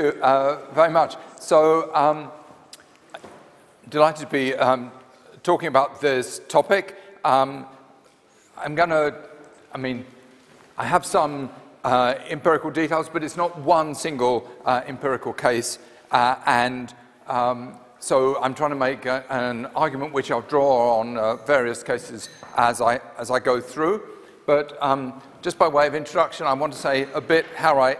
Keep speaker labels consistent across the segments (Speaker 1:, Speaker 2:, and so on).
Speaker 1: uh, very much. So, um, delighted to be um, talking about this topic. Um, I'm going to, I mean, I have some uh, empirical details, but it's not one single uh, empirical case. Uh, and um, so I'm trying to make a, an argument which I'll draw on uh, various cases as I, as I go through. But um, just by way of introduction, I want to say a bit how I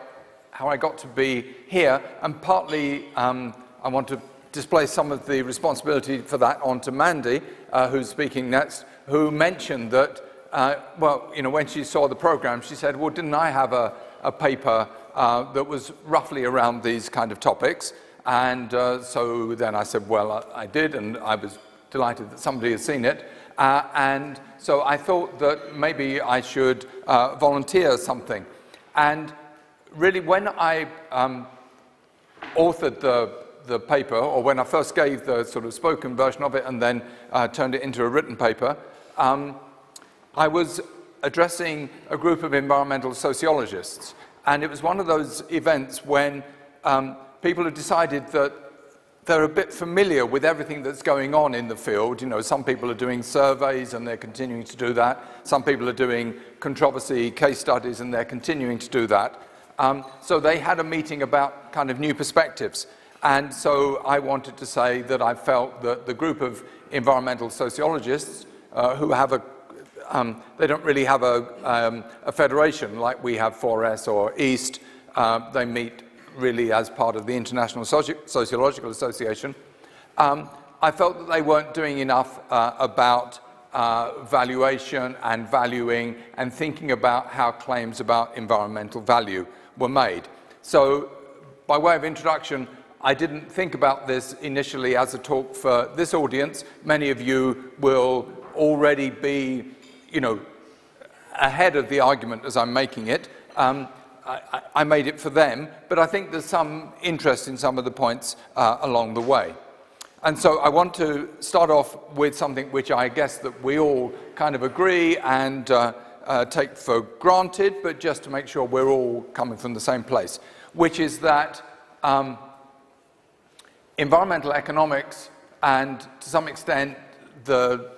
Speaker 1: how I got to be here, and partly um, I want to display some of the responsibility for that onto Mandy, uh, who's speaking next, who mentioned that, uh, well, you know, when she saw the program, she said, well, didn't I have a, a paper uh, that was roughly around these kind of topics? And uh, so then I said, well, I, I, did, and I was delighted that somebody had seen it. Uh, and so I thought that maybe I should uh, volunteer something. And really, when I um, authored the, the paper, or when I first gave the sort of spoken version of it and then uh, turned it into a written paper, um, I was addressing a group of environmental sociologists. And it was one of those events when um, people have decided that they're a bit familiar with everything that's going on in the field. You know, some people are doing surveys and they're continuing to do that. Some people are doing controversy case studies and they're continuing to do that. Um, so they had a meeting about kind of new perspectives. And so I wanted to say that I felt that the group of environmental sociologists uh, who have a, um, they don't really have a, um, a, federation like we have 4S or EASST. Uh, they meet really as part of the International Soci Sociological Association. Um, I felt that they weren't doing enough uh, about uh, valuation and valuing and thinking about how claims about environmental value were made. So, by way of introduction, I didn't think about this initially as a talk for this audience. Many of you will already be, you know, ahead of the argument as I'm making it. Um, I, I, made it for them, but I think there's some interest in some of the points uh, along the way. And so I want to start off with something which I guess that we all kind of agree and uh, uh, take for granted, but just to make sure we're all coming from the same place, which is that um, environmental economics and to some extent the,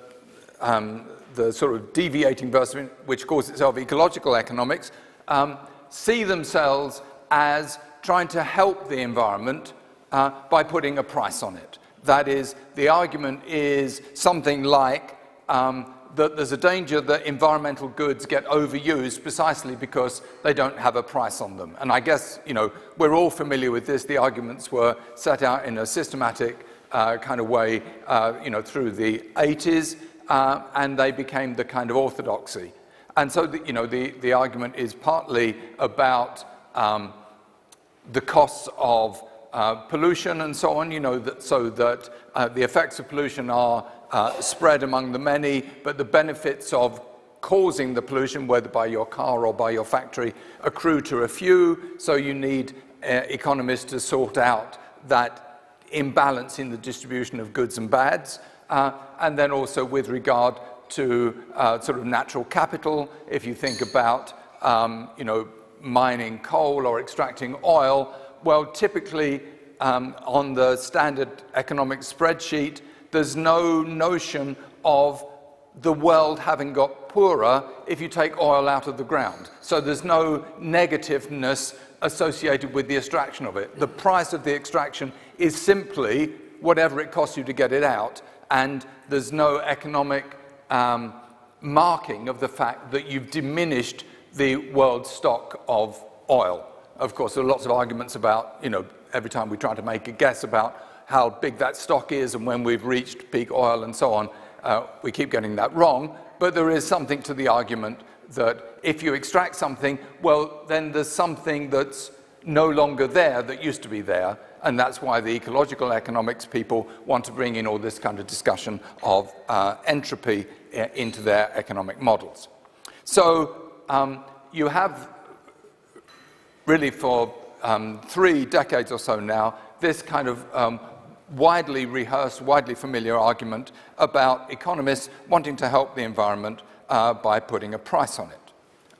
Speaker 1: um, the sort of deviating version, which calls itself ecological economics, um, see themselves as trying to help the environment uh, by putting a price on it. That is, the argument is something like um, that there's a danger that environmental goods get overused precisely because they don't have a price on them. And I guess, you know, we're all familiar with this. The arguments were set out in a systematic uh, kind of way, uh, you know, through the 80s, uh, and they became the kind of orthodoxy. And so, the, you know, the, the argument is partly about um, the costs of uh, pollution and so on, you know, that, so that uh, the effects of pollution are uh, spread among the many, but the benefits of causing the pollution, whether by your car or by your factory, accrue to a few. So you need uh, economists to sort out that imbalance in the distribution of goods and bads. Uh, and then also with regard to uh, sort of natural capital, if you think about, um, you know, mining coal or extracting oil, well, typically um, on the standard economic spreadsheet, there's no notion of the world having got poorer if you take oil out of the ground. So there's no negativeness associated with the extraction of it. The price of the extraction is simply whatever it costs you to get it out, and there's no economic um, marking of the fact that you've diminished the world stock of oil. Of course, there are lots of arguments about, you know, every time we try to make a guess about how big that stock is and when we've reached peak oil and so on. Uh, we keep getting that wrong, but there is something to the argument that if you extract something, well, then there's something that's no longer there that used to be there, and that's why the ecological economics people want to bring in all this kind of discussion of uh, entropy uh, into their economic models. So um, you have really for um, three decades or so now this kind of um, widely rehearsed, widely familiar argument about economists wanting to help the environment uh, by putting a price on it.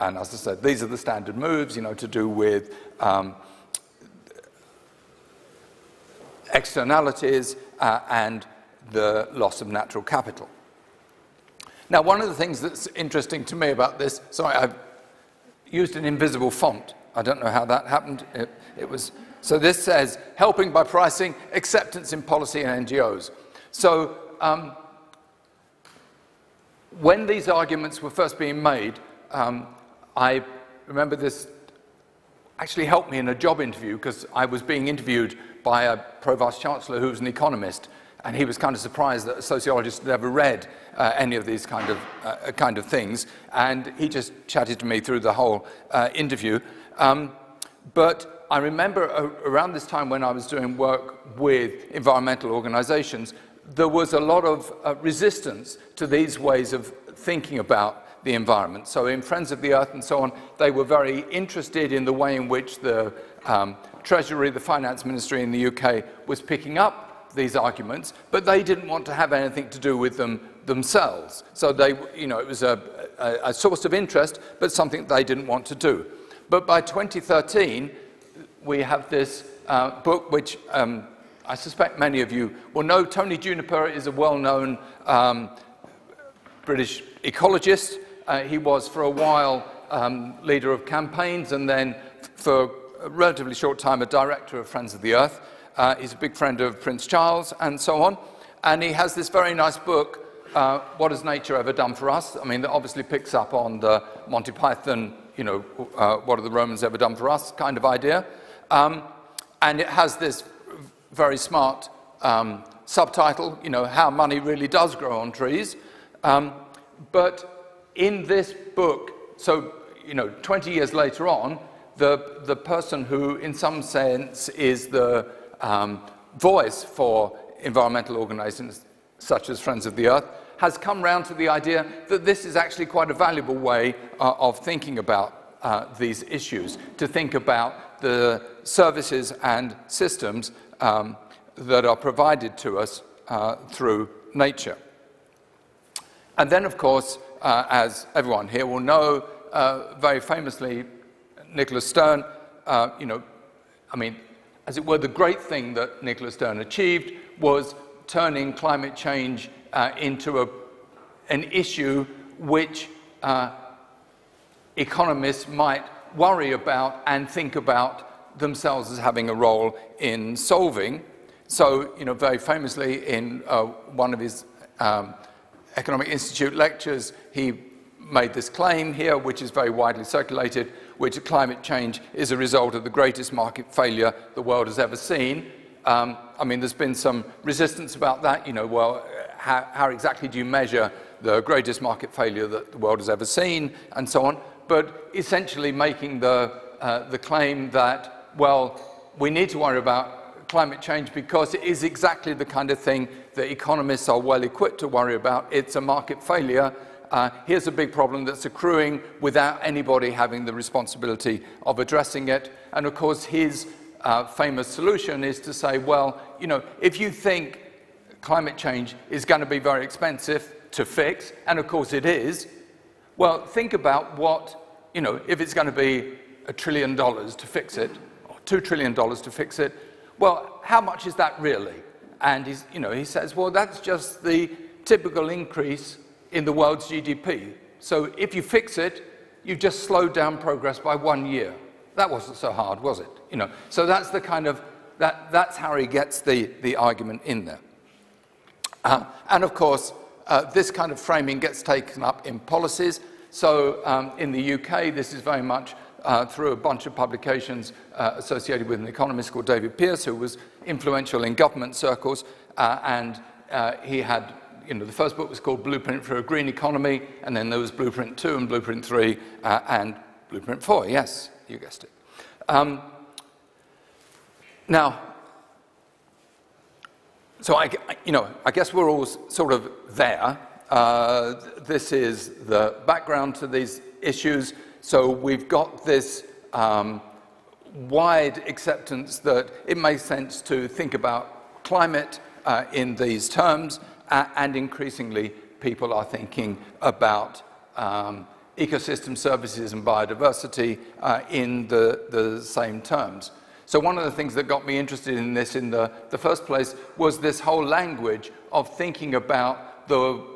Speaker 1: And as I said, these are the standard moves, you know, to do with um, externalities uh, and the loss of natural capital. Now, one of the things that's interesting to me about this, sorry, I've used an invisible font. I don't know how that happened. It, it was, so this says, helping by pricing, acceptance in policy and NGOs. So um, when these arguments were first being made, um, I remember this actually helped me in a job interview because I was being interviewed by a pro-vice chancellor who was an economist, and he was kind of surprised that a sociologist had ever read uh, any of these kind of, uh, kind of things, and he just chatted to me through the whole uh, interview. Um, but I remember around this time when I was doing work with environmental organizations, there was a lot of uh, resistance to these ways of thinking about the environment. So in Friends of the Earth and so on, they were very interested in the way in which the um, Treasury, the Finance Ministry in the UK was picking up these arguments, but they didn't want to have anything to do with them themselves. So they, you know, it was a, a, a source of interest, but something they didn't want to do. But by 2013, we have this uh, book which um, I suspect many of you will know. Tony Juniper is a well-known um, British ecologist. Uh, he was for a while um, leader of campaigns and then for a relatively short time a director of Friends of the Earth. Uh, he's a big friend of Prince Charles and so on. And he has this very nice book, uh, What Has Nature Ever Done for Us? I mean, that obviously picks up on the Monty Python, you know, uh, what have the Romans ever done for us kind of idea. Um, and it has this very smart um, subtitle, you know, how money really does grow on trees. Um, but in this book, so, you know, 20 years later on, the, the person who, in some sense, is the um, voice for environmental organizations such as Friends of the Earth, has come round to the idea that this is actually quite a valuable way uh, of thinking about uh, these issues, to think about the services and systems um, that are provided to us uh, through nature. And then, of course, uh, as everyone here will know, uh, very famously, Nicholas Stern, uh, you know, I mean, as it were, the great thing that Nicholas Stern achieved was turning climate change uh, into a, an issue which uh, economists might worry about and think about themselves as having a role in solving. So, you know, very famously in uh, one of his um, Economic Institute lectures, he made this claim here, which is very widely circulated, which climate change is a result of the greatest market failure the world has ever seen. Um, I mean, there's been some resistance about that. You know, well, how, how exactly do you measure the greatest market failure that the world has ever seen, and so on? But essentially making the, uh, the claim that well, we need to worry about climate change because it is exactly the kind of thing that economists are well equipped to worry about. It's a market failure. Uh, here's a big problem that's accruing without anybody having the responsibility of addressing it. And of course, his uh, famous solution is to say, well, you know, if you think climate change is going to be very expensive to fix, and of course it is, well, think about what, you know, if it's going to be a trillion dollars to fix it, or $2 trillion to fix it. Well, how much is that really? And he's, you know, he says, well, that's just the typical increase in the world's GDP. So if you fix it, you've just slowed down progress by one year. That wasn't so hard, was it? You know, so that's the kind of, that, that's how he gets the, the argument in there. Uh, and of course, uh, this kind of framing gets taken up in policies. So um, in the UK, this is very much uh, through a bunch of publications uh, associated with an economist called David Pearce, who was influential in government circles, uh, and uh, he had, you know, the first book was called Blueprint for a Green Economy, and then there was Blueprint 2 and Blueprint 3 uh, and Blueprint 4. Yes, you guessed it. Um, now, so I, you know, I guess we're all sort of there. Uh, this is the background to these issues. So we've got this um, wide acceptance that it makes sense to think about climate uh, in these terms, uh, and increasingly people are thinking about um, ecosystem services and biodiversity uh, in the, the same terms. So one of the things that got me interested in this in the, the first place was this whole language of thinking about the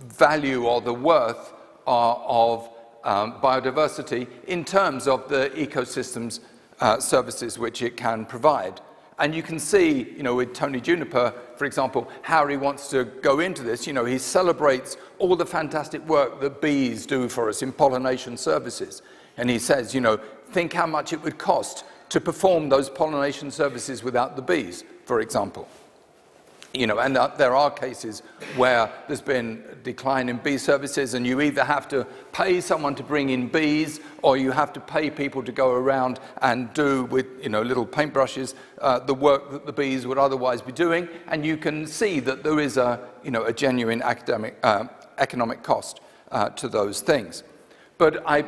Speaker 1: value or the worth uh, of um, biodiversity in terms of the ecosystems uh, services which it can provide. And you can see, you know, with Tony Juniper, for example, how he wants to go into this. You know, he celebrates all the fantastic work that bees do for us in pollination services. And he says, you know, think how much it would cost to perform those pollination services without the bees, for example. You know, and there are cases where there's been decline in bee services, and you either have to pay someone to bring in bees, or you have to pay people to go around and do with you know little paintbrushes uh, the work that the bees would otherwise be doing. And you can see that there is a you know a genuine academic uh, economic cost uh, to those things. But I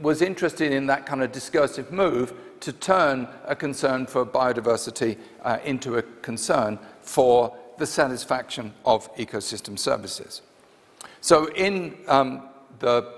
Speaker 1: was interested in that kind of discursive move to turn a concern for biodiversity uh, into a concern for the satisfaction of ecosystem services. So in um, the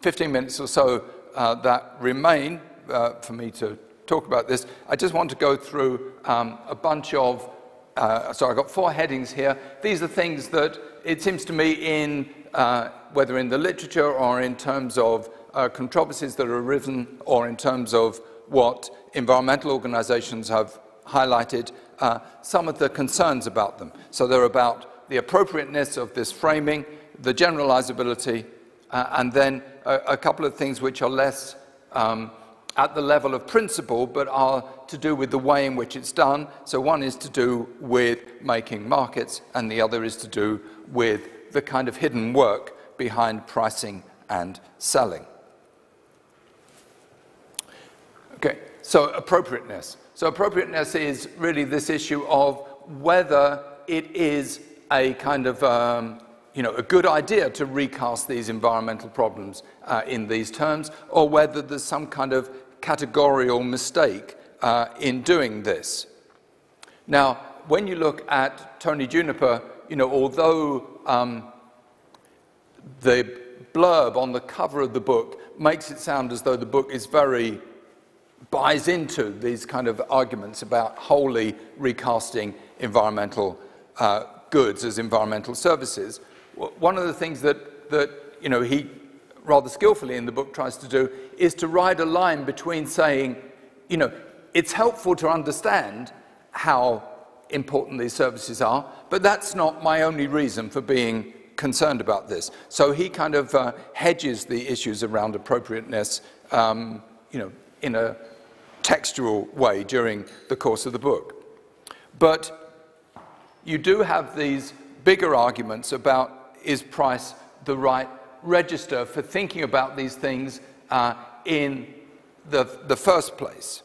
Speaker 1: 15 minutes or so uh, that remain uh, for me to talk about this, I just want to go through um, a bunch of, uh, so I've got four headings here. These are things that it seems to me in, uh, whether in the literature or in terms of uh, controversies that are arisen or in terms of what environmental organizations have highlighted uh, some of the concerns about them. So they're about the appropriateness of this framing, the generalizability, uh, and then a, a, couple of things which are less um, at the level of principle, but are to do with the way in which it's done. So one is to do with making markets, and the other is to do with the kind of hidden work behind pricing and selling. Okay, so appropriateness. So appropriateness is really this issue of whether it is a kind of um, you know, a good idea to recast these environmental problems uh, in these terms, or whether there's some kind of categorical mistake uh, in doing this. Now, when you look at Tony Juniper, you know, although um, the blurb on the cover of the book makes it sound as though the book is very buys into these kind of arguments about wholly recasting environmental uh, goods as environmental services. One of the things that, that you know, he rather skillfully in the book tries to do is to ride a line between saying, you know, it's helpful to understand how important these services are, but that's not my only reason for being concerned about this. So he kind of uh, hedges the issues around appropriateness, um, you know, in a textual way during the course of the book. But you do have these bigger arguments about is price the right register for thinking about these things uh, in the, the first place.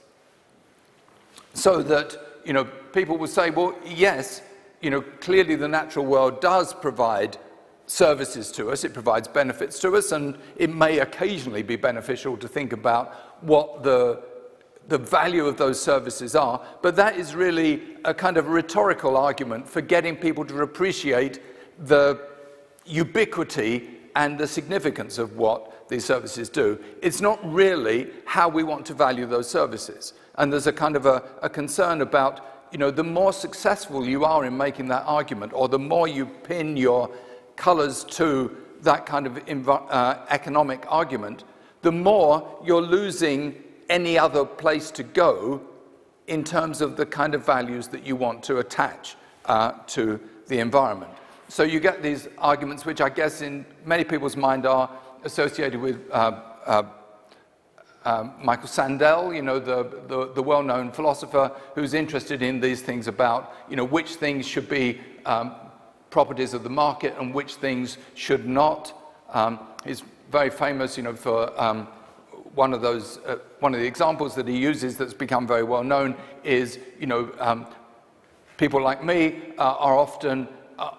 Speaker 1: So that, you know, people will say, well, yes, you know, clearly the natural world does provide services to us, it provides benefits to us, and it may occasionally be beneficial to think about what the the value of those services are, but that is really a kind of rhetorical argument for getting people to appreciate the ubiquity and the significance of what these services do. It's not really how we want to value those services. And there's a kind of a, a concern about, you know, the more successful you are in making that argument, or the more you pin your colors to that kind of uh, economic argument, the more you're losing any other place to go in terms of the kind of values that you want to attach uh, to the environment. So you get these arguments, which I guess in many people's mind are associated with uh, uh, um, Michael Sandel, you know, the, the, the well-known philosopher who's interested in these things about, you know, which things should be um, properties of the market and which things should not. Um, he's very famous, you know, for um, one of those, uh, one of the examples that he uses that's become very well known is, you know, um, people like me uh, are often uh,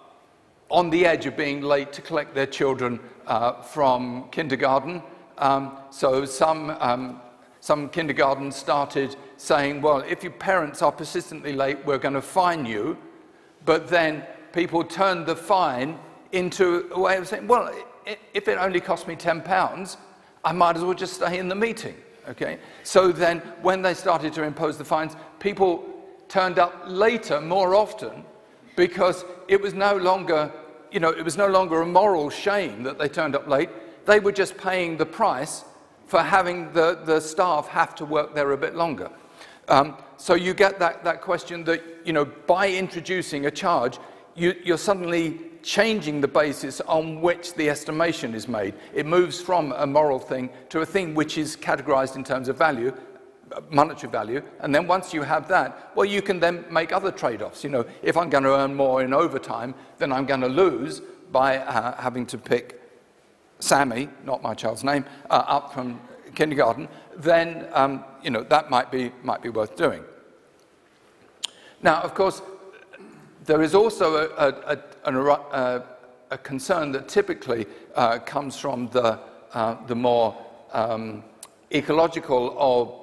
Speaker 1: on the edge of being late to collect their children uh, from kindergarten. Um, so some, um, some kindergartens started saying, well, if your parents are persistently late, we're going to fine you. But then people turned the fine into a way of saying, well, if it only cost me 10 pounds, I might as well just stay in the meeting. Okay? So then, when they started to impose the fines, people turned up later more often because it was no longer, you know, it was no longer a moral shame that they turned up late. They were just paying the price for having the, the staff have to work there a bit longer. Um, so you get that, that question that, you know, by introducing a charge, you, you're suddenly changing the basis on which the estimation is made. It moves from a moral thing to a thing which is categorized in terms of value, monetary value. And then once you have that, well, you can then make other trade-offs. You know, if I'm going to earn more in overtime, then I'm going to lose by uh, having to pick Sammy, not my child's name, uh, up from kindergarten, then um, you know, that might be, might be worth doing. Now, of course, there is also a, a, a, a concern that typically uh, comes from the, uh, the more um, ecological or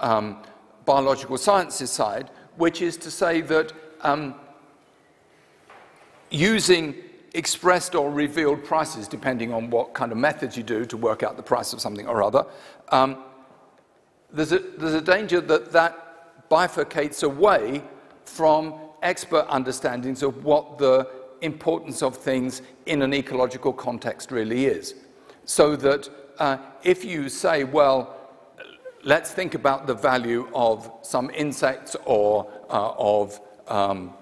Speaker 1: um, biological sciences side, which is to say that um, using expressed or revealed prices, depending on what kind of methods you do to work out the price of something or other, um, there's, a, there's a danger that that bifurcates away from expert understandings of what the importance of things in an ecological context really is. So that uh, if you say, well, let's think about the value of some insects or uh, of um,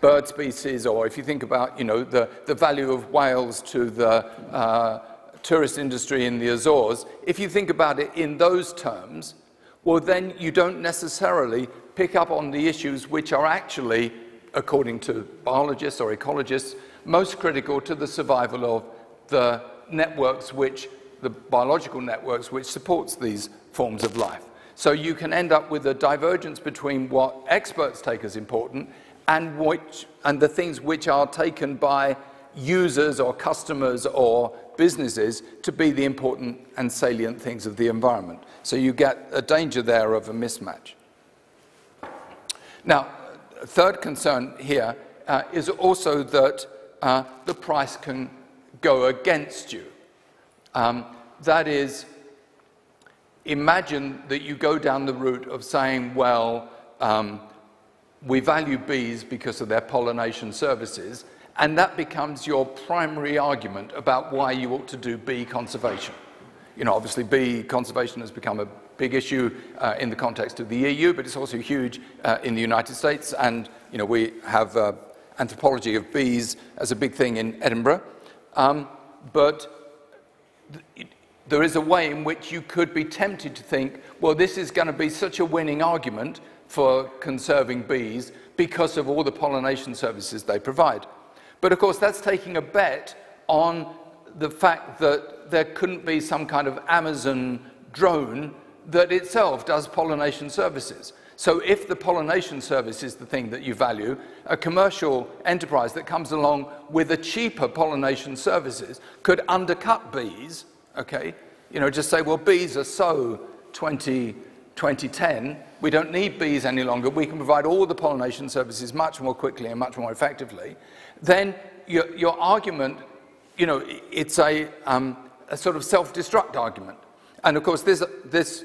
Speaker 1: bird species, or if you think about, you know, the, the value of whales to the uh, tourist industry in the Azores, if you think about it in those terms, well, then you don't necessarily pick up on the issues which are actually, according to biologists or ecologists, most critical to the survival of the networks which, the biological networks which supports these forms of life. So you can end up with a divergence between what experts take as important and, which, and the things which are taken by users or customers or businesses to be the important and salient things of the environment. So you get a danger there of a mismatch. Now, third concern here uh, is also that uh, the price can go against you. Um, that is, imagine that you go down the route of saying, well, um, we value bees because of their pollination services, and that becomes your primary argument about why you ought to do bee conservation. You know, obviously, bee conservation has become a big issue uh, in the context of the EU, but it's also huge uh, in the United States. And, you know, we have uh, anthropology of bees as a big thing in Edinburgh. Um, but th there is a way in which you could be tempted to think, well, this is going to be such a winning argument for conserving bees because of all the pollination services they provide. But of course, that's taking a bet on the fact that there couldn't be some kind of Amazon drone that itself does pollination services. So if the pollination service is the thing that you value, a commercial enterprise that comes along with a cheaper pollination services could undercut bees, okay? You know, just say, well, bees are so 20, 2010, we don't need bees any longer, we can provide all the pollination services much more quickly and much more effectively, then your, your argument, you know, it's a, um, a sort of self-destruct argument. And of course, this, this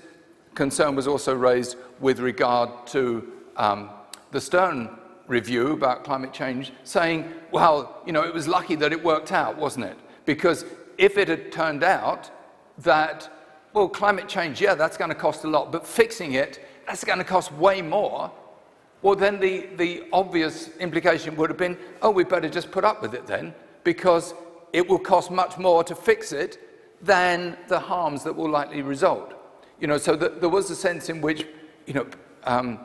Speaker 1: concern was also raised with regard to um, the Stern review about climate change, saying, well, you know, it was lucky that it worked out, wasn't it? Because if it had turned out that, well, climate change, yeah, that's going to cost a lot, but fixing it that's going to cost way more, well, then the, the obvious implication would have been, oh, we better just put up with it then, because it will cost much more to fix it than the harms that will likely result. You know, so the, there was a sense in which, you know, um,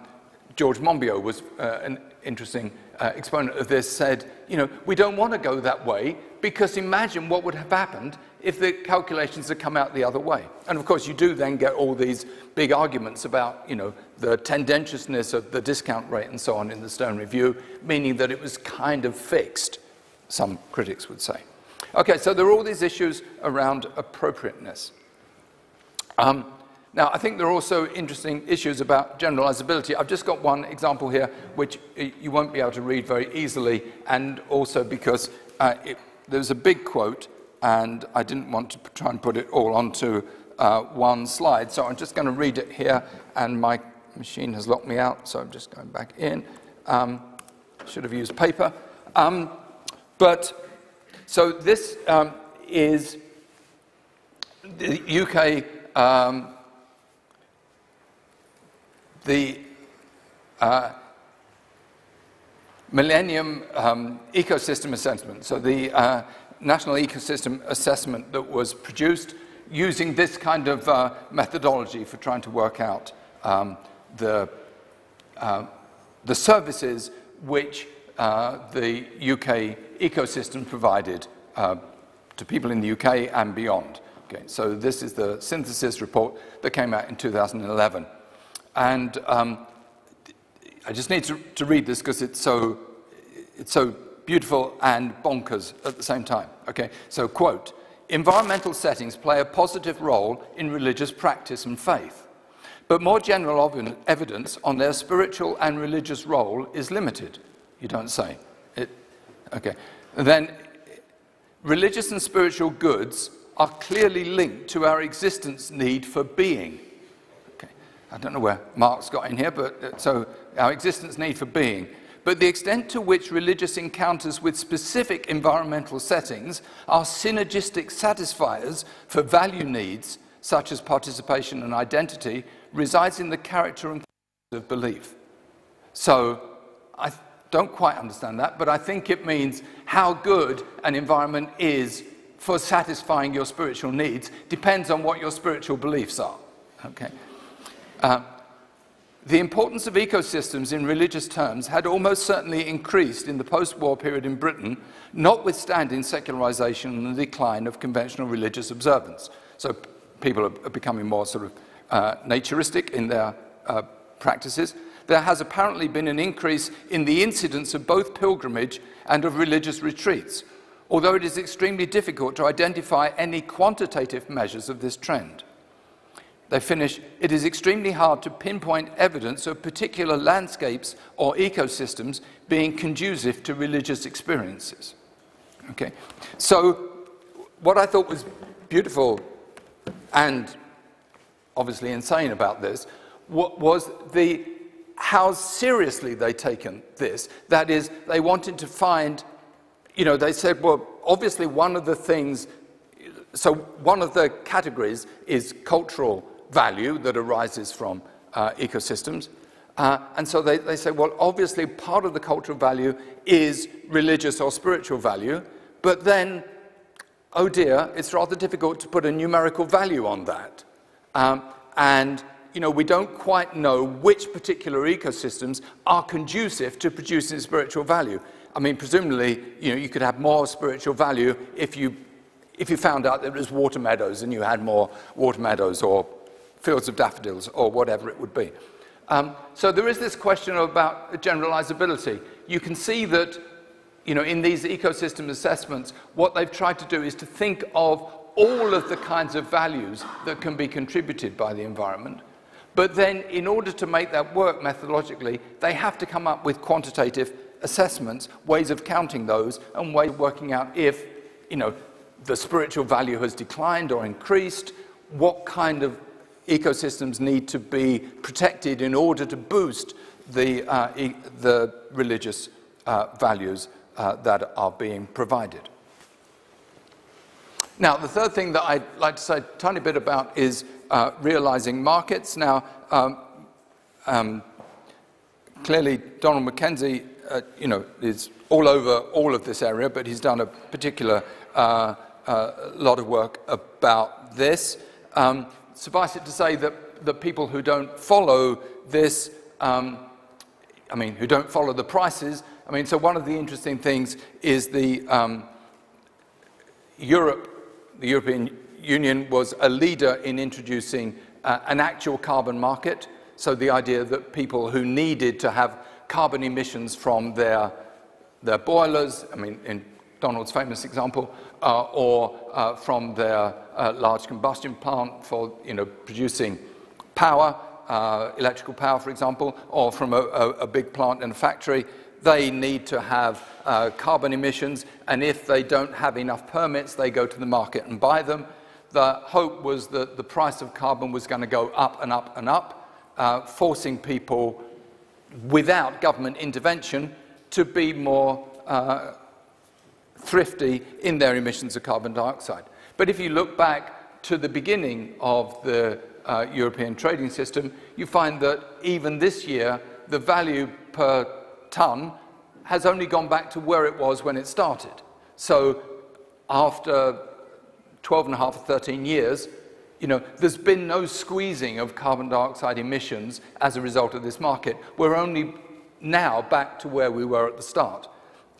Speaker 1: George Monbiot was uh, an interesting uh, exponent of this, said, you know, we don't want to go that way because imagine what would have happened if the calculations had come out the other way. And of course, you do then get all these big arguments about, you know, the tendentiousness of the discount rate and so on in the Stern Review, meaning that it was kind of fixed, some critics would say. Okay, so there are all these issues around appropriateness. Um, now, I think there are also interesting issues about generalizability. I've just got one example here, which you won't be able to read very easily, and also because uh, it, there's a big quote, and I didn't want to try and put it all onto uh, one slide. So I'm just going to read it here, and my machine has locked me out, so I'm just going back in. Um, should have used paper. Um, but so this um, is the UK, um, the uh, Millennium um, Ecosystem Assessment. So the uh, National Ecosystem Assessment that was produced using this kind of uh, methodology for trying to work out um, the, uh, the services which the UK ecosystem provided uh, to people in the UK and beyond. Okay, so this is the synthesis report that came out in 2011. And um, I just need to, to read this because it's so, it's so beautiful and bonkers at the same time. Okay, so quote, environmental settings play a positive role in religious practice and faith, but more general evidence on their spiritual and religious role is limited. You don't say. It, okay. Then, religious and spiritual goods are clearly linked to our existence need for being. Okay. I don't know where Marx got in here, but uh, so our existence need for being. But the extent to which religious encounters with specific environmental settings are synergistic satisfiers for value needs, such as participation and identity, resides in the character and of belief. So I don't quite understand that, but I think it means how good an environment is for satisfying your spiritual needs depends on what your spiritual beliefs are. Okay. Uh, the importance of ecosystems in religious terms had almost certainly increased in the post war period in Britain, notwithstanding secularization and the decline of conventional religious observance. So people are becoming more sort of uh, naturistic in their uh, practices there has apparently been an increase in the incidence of both pilgrimage and of religious retreats, although it is extremely difficult to identify any quantitative measures of this trend. They finish, it is extremely hard to pinpoint evidence of particular landscapes or ecosystems being conducive to religious experiences. Okay, so what I thought was beautiful and obviously insane about this was the how seriously they taken this. That is, they wanted to find, you know, they said, well, obviously one of the things, so one of the categories is cultural value that arises from uh, ecosystems. Uh, and so they, they say, well, obviously part of the cultural value is religious or spiritual value, but then, oh dear, it's rather difficult to put a numerical value on that. Um, and you know, we don't quite know which particular ecosystems are conducive to producing spiritual value. I mean, presumably, you know, you could have more spiritual value if you, if you found out that there was water meadows and you had more water meadows or fields of daffodils or whatever it would be. Um, so there is this question about generalizability. You can see that, you know, in these ecosystem assessments, what they've tried to do is to think of all of the kinds of values that can be contributed by the environment but then, in order to make that work methodologically, they have to come up with quantitative assessments, ways of counting those, and ways of working out if, you know, the spiritual value has declined or increased, what kind of ecosystems need to be protected in order to boost the, uh, e the religious uh, values uh, that are being provided. Now, the third thing that I'd like to say a tiny bit about is uh, realizing markets. Now, um, um, clearly, Donald MacKenzie, uh, you know, is all over all of this area, but he's done a particular uh, uh lot of work about this. Um, suffice it to say that the people who don't follow this, um, I mean, who don't follow the prices, I mean, so one of the interesting things is the um, Europe, the European Union was a leader in introducing uh, an actual carbon market. So the idea that people who needed to have carbon emissions from their, their boilers, I mean, in Donald's famous example, uh, or uh, from their uh, large combustion plant for you know, producing power, uh, electrical power, for example, or from a, a, a, big plant in a factory, they need to have uh, carbon emissions, and if they don't have enough permits, they go to the market and buy them the hope was that the price of carbon was going to go up and up and up, uh, forcing people without government intervention to be more uh, thrifty in their emissions of carbon dioxide. But if you look back to the beginning of the uh, European trading system, you find that even this year, the value per tonne has only gone back to where it was when it started. So after 12 and a half or 13 years, you know, there's been no squeezing of carbon dioxide emissions as a result of this market. We're only now back to where we were at the start.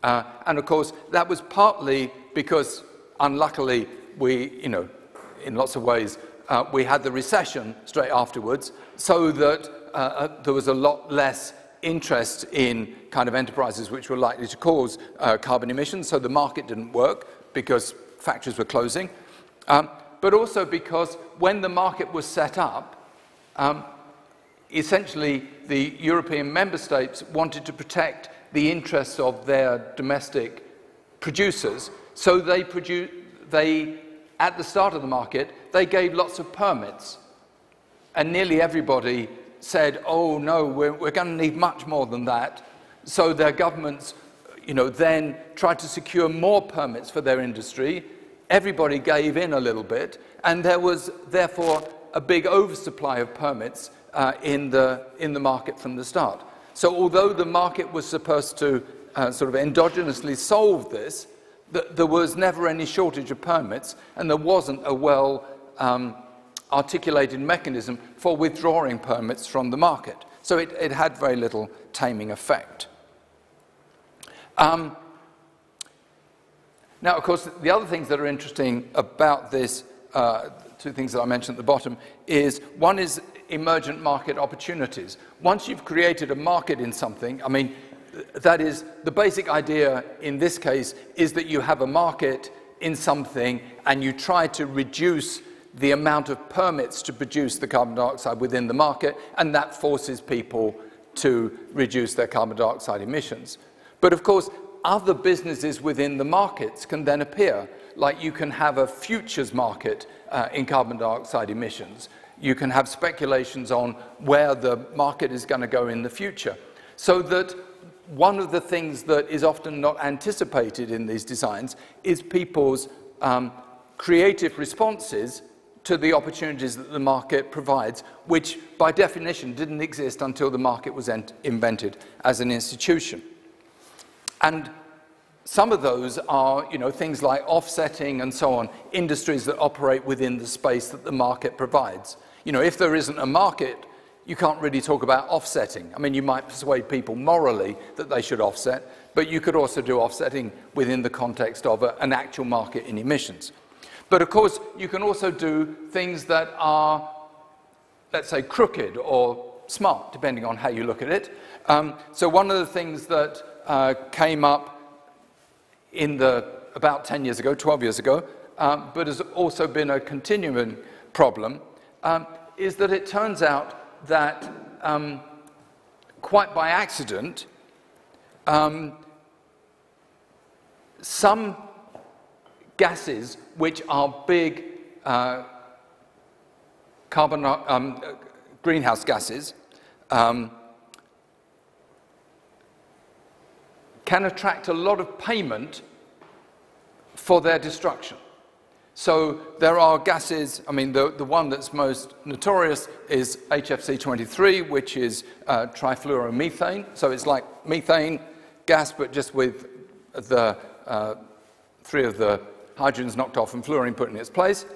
Speaker 1: Uh, and of course, that was partly because, unluckily, we, you know, in lots of ways, uh, we had the recession straight afterwards, so that uh, uh there was a lot less interest in kind of enterprises which were likely to cause uh, carbon emissions, so the market didn't work because factories were closing. Um, but also because when the market was set up, um, essentially the European member states wanted to protect the interests of their domestic producers. So they, produ- they, at the start of the market, they gave lots of permits. And nearly everybody said, oh no, we're, we're going to need much more than that. So their governments, you know, then tried to secure more permits for their industry. Everybody gave in a little bit, and there was therefore a big oversupply of permits uh, in, the, in the market from the start. So although the market was supposed to uh, sort of endogenously solve this, th there was never any shortage of permits, and there wasn't a well um, articulated mechanism for withdrawing permits from the market. So it, it had very little taming effect. Um, now, of course, the other things that are interesting about this, uh, two things that I mentioned at the bottom, is one is emergent market opportunities. Once you've created a market in something, I mean, that is, the basic idea in this case is that you have a market in something and you try to reduce the amount of permits to produce the carbon dioxide within the market, and that forces people to reduce their carbon dioxide emissions. But of course, other businesses within the markets can then appear, like you can have a futures market uh, in carbon dioxide emissions you can have speculations on where the market is going to go in the future. So that one of the things that is often not anticipated in these designs is people's um, creative responses to the opportunities that the market provides, which by definition didn't exist until the market was invented as an institution. And some of those are you know, things like offsetting and so on, industries that operate within the space that the market provides. You know, if there isn't a market, you can't really talk about offsetting. I mean, you might persuade people morally that they should offset, but you could also do offsetting within the context of a, an actual market in emissions. But of course, you can also do things that are, let's say, crooked or smart, depending on how you look at it. Um, so one of the things that uh, came up in the about 10 years ago, 12 years ago, um, but has also been a continuing problem, um, is that it turns out that um, quite by accident, um, some gases which are big uh, carbon, um, greenhouse gases um, can attract a lot of payment for their destruction. So there are gases, I mean, the, the one that's most notorious is HFC23, which is uh, trifluoromethane. So it's like methane gas, but just with the uh, three of the hydrogens knocked off and fluorine put in its place.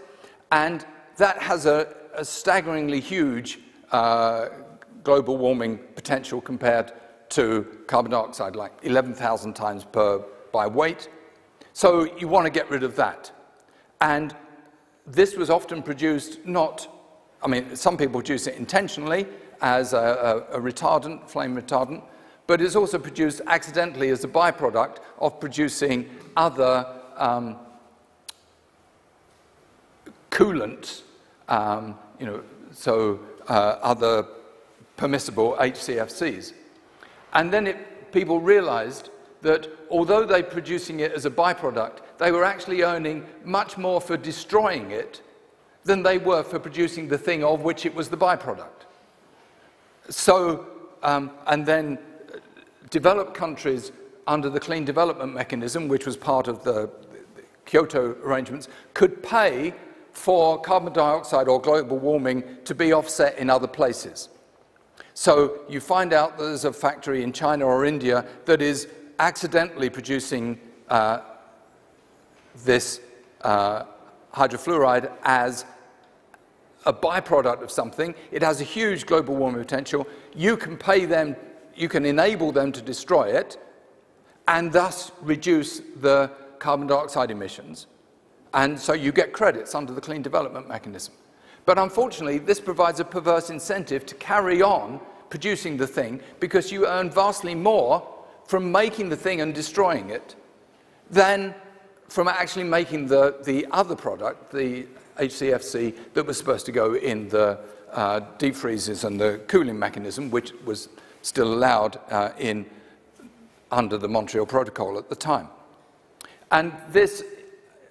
Speaker 1: And that has a, a staggeringly huge uh, global warming potential compared to carbon dioxide, like 11,000 times per by weight. So you want to get rid of that. And this was often produced not, I mean, some people produce it intentionally as a, a, a retardant, flame retardant, but it's also produced accidentally as a byproduct of producing other um, coolants, um, you know, so uh, other permissible HCFCs. And then it, people realized that although they're producing it as a byproduct, they were actually earning much more for destroying it than they were for producing the thing of which it was the byproduct. So, um, and then uh, developed countries under the clean development mechanism, which was part of the, the Kyoto arrangements, could pay for carbon dioxide or global warming to be offset in other places. So you find out that there's a factory in China or India that is accidentally producing uh, this uh, hydrofluoride as a byproduct of something. It has a huge global warming potential. You can pay them, you can enable them to destroy it, and thus reduce the carbon dioxide emissions. And so you get credits under the clean development mechanism. But unfortunately, this provides a perverse incentive to carry on producing the thing because you earn vastly more from making the thing and destroying it than from actually making the, the other product, the HCFC, that was supposed to go in the uh, deep freezers and the cooling mechanism, which was still allowed uh, in, under the Montreal Protocol at the time. And this,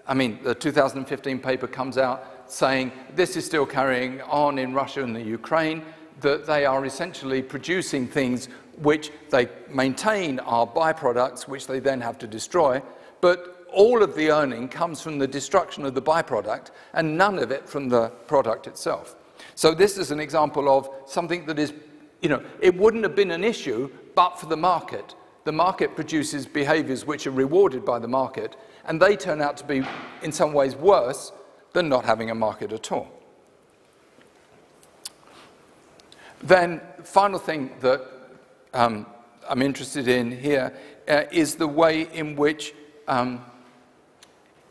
Speaker 1: I mean, the 2015 paper comes out saying this is still carrying on in Russia and the Ukraine, that they are essentially producing things which they maintain are byproducts, which they then have to destroy, but all of the earning comes from the destruction of the byproduct and none of it from the product itself. So this is an example of something that is, you know, it wouldn't have been an issue but for the market. The market produces behaviors which are rewarded by the market, and they turn out to be, in some ways, worse than not having a market at all. Then, final thing that um, I'm interested in here uh, is the way in which um,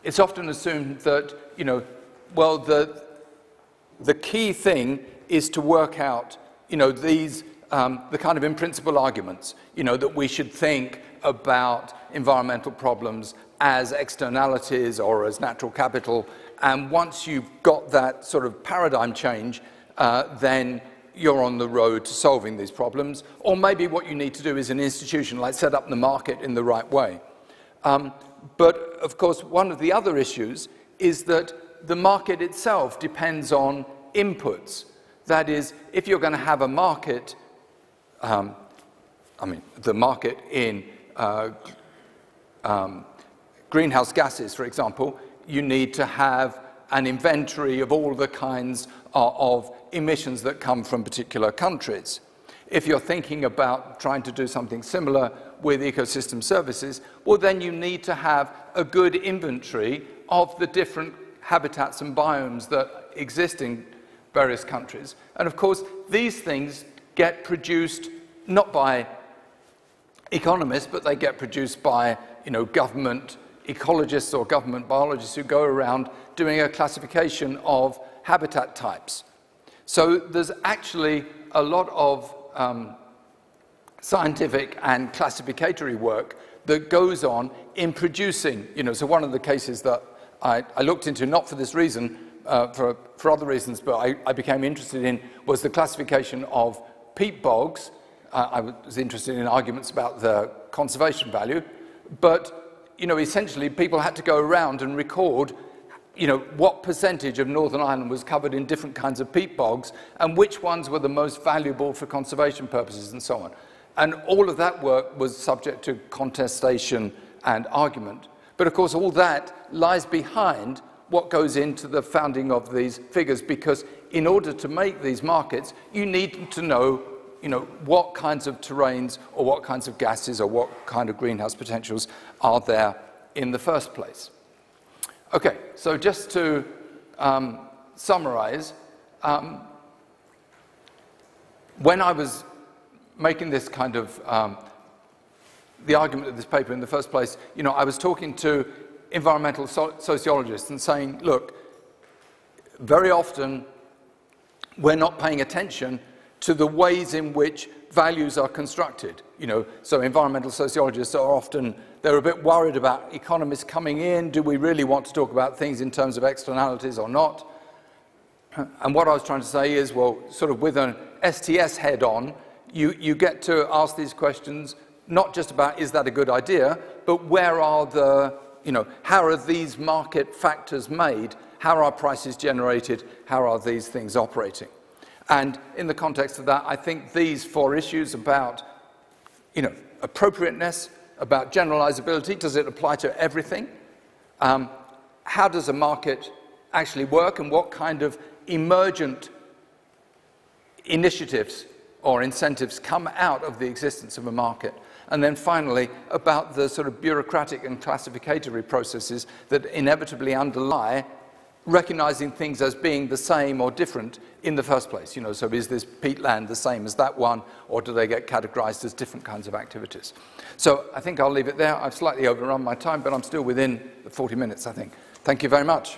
Speaker 1: it's often assumed that, you know, well, the, the key thing is to work out, you know, these, um, the kind of in principle arguments, you know, that we should think about environmental problems as externalities or as natural capital. And once you've got that sort of paradigm change, uh, then you're on the road to solving these problems. Or maybe what you need to do is an institution, like set up the market in the right way. Um, but of course, one of the other issues is that the market itself depends on inputs. That is, if you're going to have a market, um, I mean, the market in uh, um, greenhouse gases, for example, you need to have an inventory of all the kinds of, of emissions that come from particular countries. If you're thinking about trying to do something similar with ecosystem services, well, then you need to have a good inventory of the different habitats and biomes that exist in various countries. And of course, these things get produced not by economists, but they get produced by you know, government ecologists or government biologists who go around doing a classification of habitat types. So there's actually a lot of um, scientific and classificatory work that goes on in producing, you know, so one of the cases that I, I looked into, not for this reason, uh, for, for other reasons, but I, I, became interested in was the classification of peat bogs. Uh, I was interested in arguments about the conservation value, but, you know, essentially people had to go around and record you know, what percentage of Northern Ireland was covered in different kinds of peat bogs and which ones were the most valuable for conservation purposes and so on. And all of that work was subject to contestation and argument. But of course, all that lies behind what goes into the founding of these figures because in order to make these markets, you need to know, you know what kinds of terrains or what kinds of gases or what kind of greenhouse potentials are there in the first place. Okay, so just to um, summarize, um, when I was making this kind of um, the argument of this paper in the first place, you know, I was talking to environmental so sociologists and saying, look, very often we're not paying attention to the ways in which values are constructed. You know, so environmental sociologists are often, they're a bit worried about economists coming in. Do we really want to talk about things in terms of externalities or not? And what I was trying to say is, well, sort of with an STS head on, you, you get to ask these questions not just about is that a good idea, but where are the, you know, how are these market factors made? how are prices generated, how are these things operating. And in the context of that, I think these four issues about, you know, appropriateness, about generalizability, does it apply to everything? Um, how does a market actually work and what kind of emergent initiatives or incentives come out of the existence of a market. And then finally, about the sort of bureaucratic and classificatory processes that inevitably underlie recognizing things as being the same or different in the first place. You know, so is this peatland the same as that one, or do they get categorized as different kinds of activities? So I think I'll leave it there. I've slightly overrun my time, but I'm still within the 40 minutes, I think. Thank you very much.